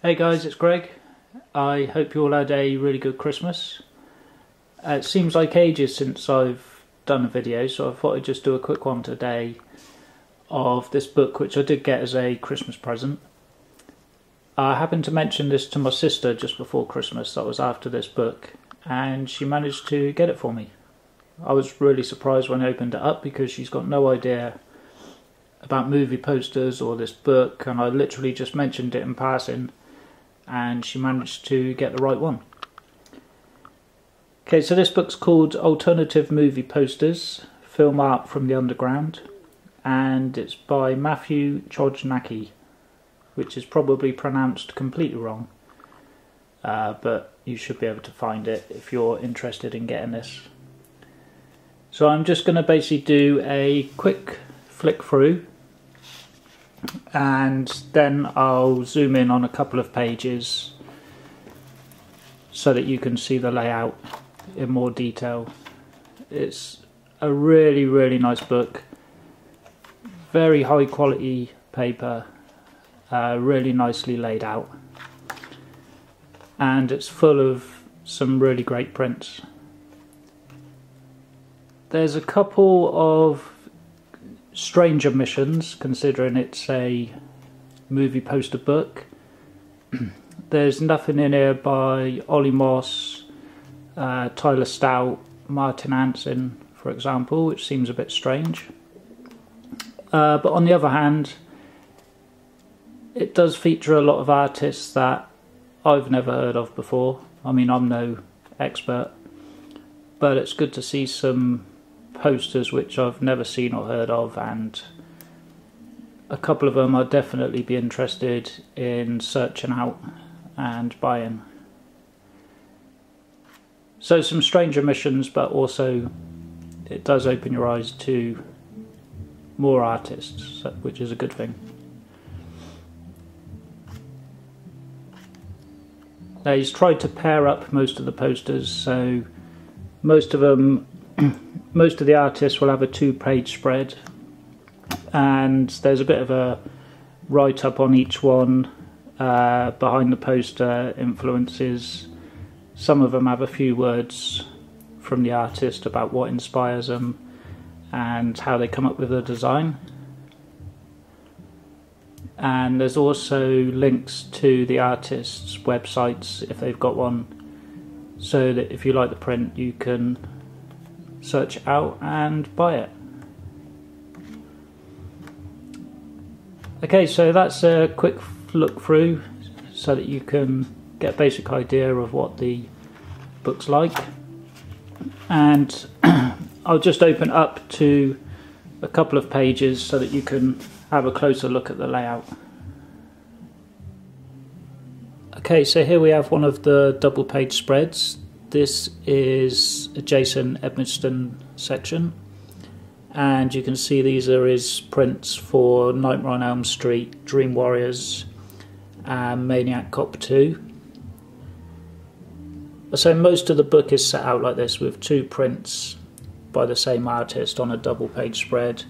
Hey guys, it's Greg. I hope you all had a really good Christmas. Uh, it seems like ages since I've done a video, so I thought I'd just do a quick one today of this book, which I did get as a Christmas present. I happened to mention this to my sister just before Christmas, that was after this book, and she managed to get it for me. I was really surprised when I opened it up because she's got no idea about movie posters or this book, and I literally just mentioned it in passing and she managed to get the right one. Okay, so this book's called Alternative Movie Posters Film Art from the Underground, and it's by Matthew Chojnacki, which is probably pronounced completely wrong, uh, but you should be able to find it if you're interested in getting this. So I'm just going to basically do a quick flick through and then I'll zoom in on a couple of pages so that you can see the layout in more detail. It's a really really nice book, very high quality paper, uh, really nicely laid out and it's full of some really great prints. There's a couple of strange omissions, considering it's a movie poster book. There's nothing in here by Ollie Moss, uh, Tyler Stout, Martin Ansin, for example, which seems a bit strange. Uh, but on the other hand, it does feature a lot of artists that I've never heard of before. I mean, I'm no expert, but it's good to see some posters which I've never seen or heard of, and a couple of them I'd definitely be interested in searching out and buying. So, some strange omissions, but also it does open your eyes to more artists, which is a good thing. Now, he's tried to pair up most of the posters, so most of them most of the artists will have a two page spread and there's a bit of a write up on each one uh, behind the poster influences. Some of them have a few words from the artist about what inspires them and how they come up with the design. And there's also links to the artists websites if they've got one so that if you like the print you can search out and buy it. Okay, so that's a quick look through so that you can get a basic idea of what the book's like. And I'll just open up to a couple of pages so that you can have a closer look at the layout. Okay, so here we have one of the double page spreads. This is a Jason Edmiston section, and you can see these are his prints for Nightmare on Elm Street, Dream Warriors, and Maniac Cop 2. So most of the book is set out like this with two prints by the same artist on a double page spread.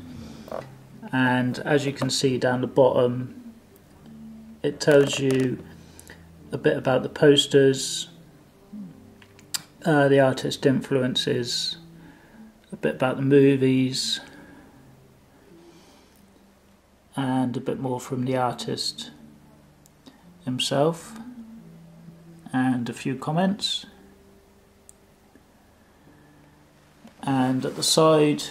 And as you can see down the bottom, it tells you a bit about the posters, uh, the artist influences, a bit about the movies, and a bit more from the artist himself, and a few comments. And at the side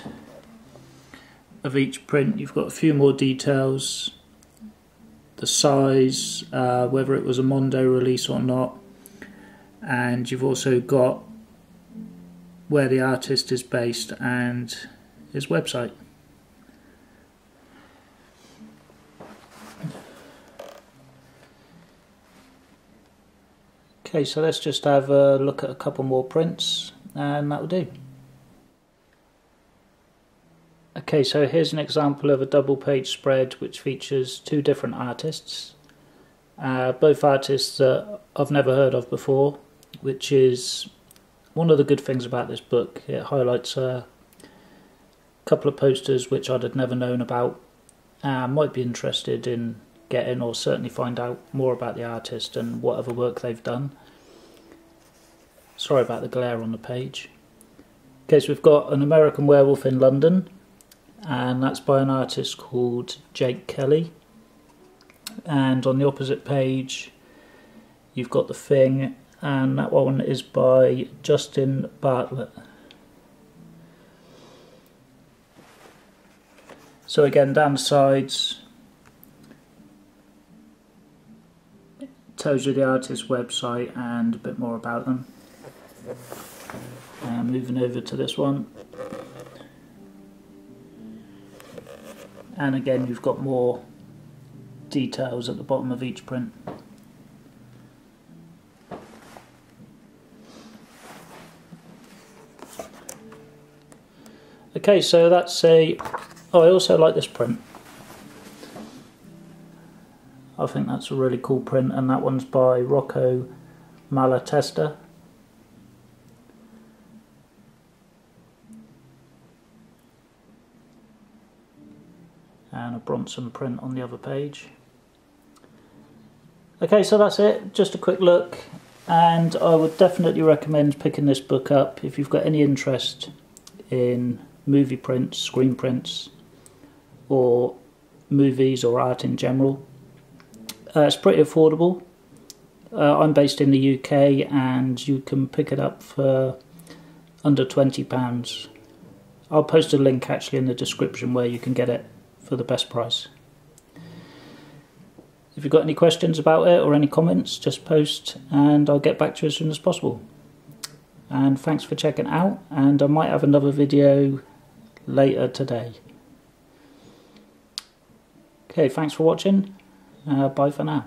of each print, you've got a few more details the size, uh, whether it was a Mondo release or not, and you've also got where the artist is based and his website. Okay, so let's just have a look at a couple more prints and that will do. Okay, so here's an example of a double page spread which features two different artists. Uh, both artists I've never heard of before which is one of the good things about this book. It highlights a couple of posters which I'd have never known about. I might be interested in getting or certainly find out more about the artist and whatever work they've done. Sorry about the glare on the page. Okay, so we've got an American Werewolf in London, and that's by an artist called Jake Kelly. And on the opposite page, you've got The Thing, and that one is by Justin Bartlett. So again, down the sides, tells you the artist's website and a bit more about them. Uh, moving over to this one. And again, you've got more details at the bottom of each print. Okay, so that's a. Oh, I also like this print. I think that's a really cool print, and that one's by Rocco Malatesta. And a Bronson print on the other page. Okay, so that's it. Just a quick look, and I would definitely recommend picking this book up if you've got any interest in movie prints, screen prints, or movies or art in general. Uh, it's pretty affordable. Uh, I'm based in the UK and you can pick it up for under £20. I'll post a link actually in the description where you can get it for the best price. If you've got any questions about it or any comments, just post and I'll get back to you as soon as possible. And thanks for checking out and I might have another video later today. Okay, thanks for watching. Uh, bye for now.